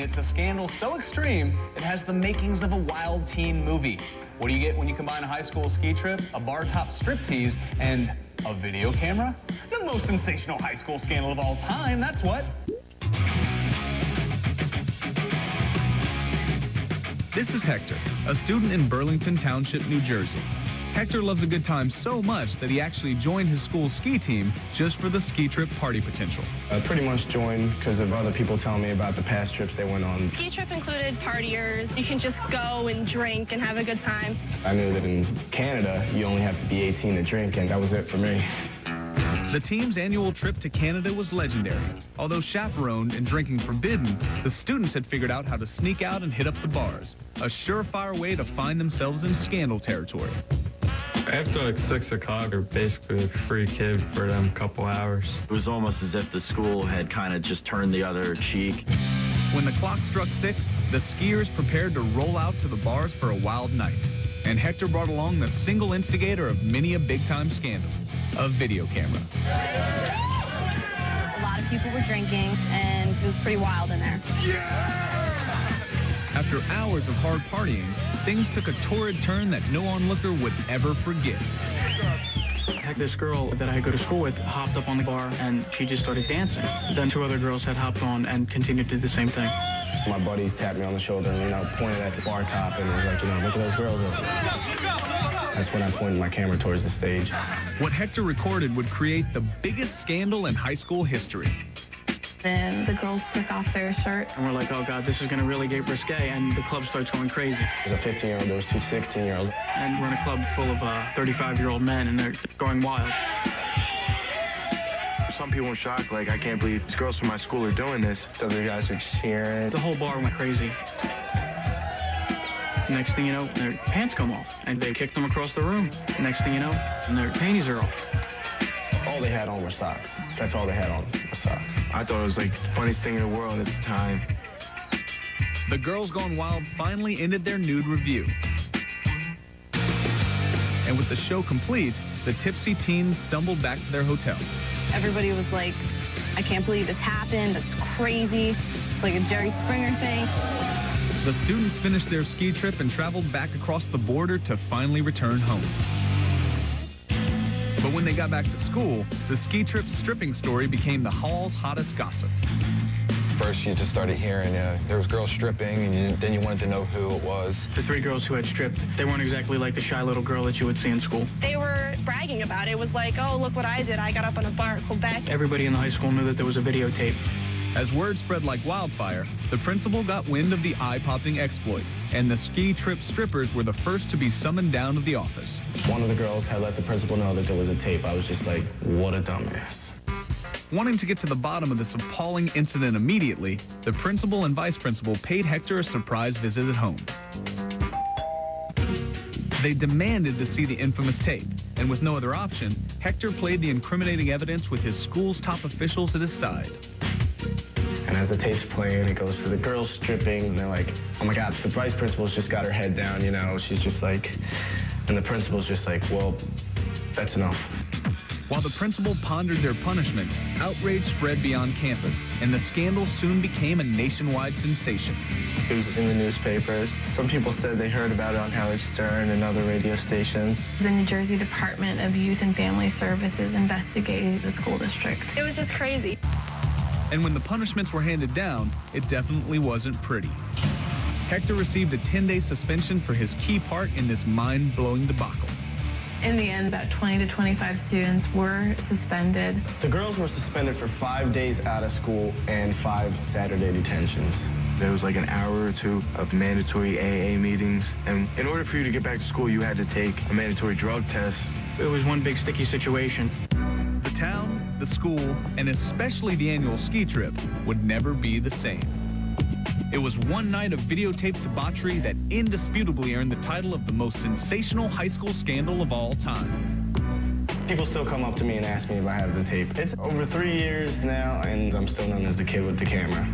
It's a scandal so extreme, it has the makings of a wild teen movie. What do you get when you combine a high school ski trip, a bar top striptease, and a video camera? The most sensational high school scandal of all time, that's what. This is Hector, a student in Burlington Township, New Jersey. Hector loves a good time so much that he actually joined his school ski team just for the ski trip party potential. I pretty much joined because of other people telling me about the past trips they went on. Ski trip included partiers. You can just go and drink and have a good time. I knew that in Canada, you only have to be 18 to drink, and that was it for me. The team's annual trip to Canada was legendary. Although chaperoned and drinking forbidden, the students had figured out how to sneak out and hit up the bars. A surefire way to find themselves in scandal territory. After like 6 o'clock, you're basically a free kid for them couple hours. It was almost as if the school had kind of just turned the other cheek. When the clock struck 6, the skiers prepared to roll out to the bars for a wild night. And Hector brought along the single instigator of many a big-time scandal, a video camera. A lot of people were drinking, and it was pretty wild in there. After hours of hard partying, things took a torrid turn that no onlooker would ever forget. This girl that I go to school with hopped up on the bar and she just started dancing. Then two other girls had hopped on and continued to do the same thing. My buddies tapped me on the shoulder and, you know, pointed at the bar top and was like, you know, look at those girls over there. That's when I pointed my camera towards the stage. What Hector recorded would create the biggest scandal in high school history. Then the girls took off their shirt. And we're like, oh God, this is going to really get risque. And the club starts going crazy. There's a 15-year-old, there was two 16-year-olds. And we're in a club full of uh, 35-year-old men, and they're going wild. Some people in shock, like, I can't believe these girls from my school are doing this. So the guys were cheering. The whole bar went crazy. Next thing you know, their pants come off, and they kick them across the room. Next thing you know, and their panties are off. All they had on were socks. That's all they had on were socks. I thought it was like the funniest thing in the world at the time. The Girls Gone Wild finally ended their nude revue. And with the show complete, the tipsy teens stumbled back to their hotel. Everybody was like, I can't believe this happened. That's crazy. It's like a Jerry Springer thing. The students finished their ski trip and traveled back across the border to finally return home. But when they got back to school, the ski trip stripping story became the hall's hottest gossip. First, you just started hearing uh, there was girls stripping, and you, then you wanted to know who it was. The three girls who had stripped, they weren't exactly like the shy little girl that you would see in school. They were bragging about it. It was like, oh, look what I did. I got up on a bar at Quebec. Everybody in the high school knew that there was a videotape. As word spread like wildfire, the principal got wind of the eye-popping exploit, and the ski trip strippers were the first to be summoned down to the office. One of the girls had let the principal know that there was a tape. I was just like, what a dumbass. Wanting to get to the bottom of this appalling incident immediately, the principal and vice principal paid Hector a surprise visit at home. They demanded to see the infamous tape, and with no other option, Hector played the incriminating evidence with his school's top officials at his side. And as the tape's playing, it goes to the girls stripping, and they're like, oh my God, the vice principal's just got her head down, you know, she's just like, and the principal's just like, well, that's enough. While the principal pondered their punishment, outrage spread beyond campus, and the scandal soon became a nationwide sensation. It was in the newspapers. Some people said they heard about it on Howard Stern and other radio stations. The New Jersey Department of Youth and Family Services investigated the school district. It was just crazy. And when the punishments were handed down, it definitely wasn't pretty. Hector received a 10-day suspension for his key part in this mind-blowing debacle. In the end, about 20 to 25 students were suspended. The girls were suspended for five days out of school and five Saturday detentions. There was like an hour or two of mandatory AA meetings. And in order for you to get back to school, you had to take a mandatory drug test. It was one big sticky situation. School, and especially the annual ski trip would never be the same. It was one night of videotaped debauchery that indisputably earned the title of the most sensational high school scandal of all time. People still come up to me and ask me if I have the tape. It's over three years now, and I'm still known as the kid with the camera.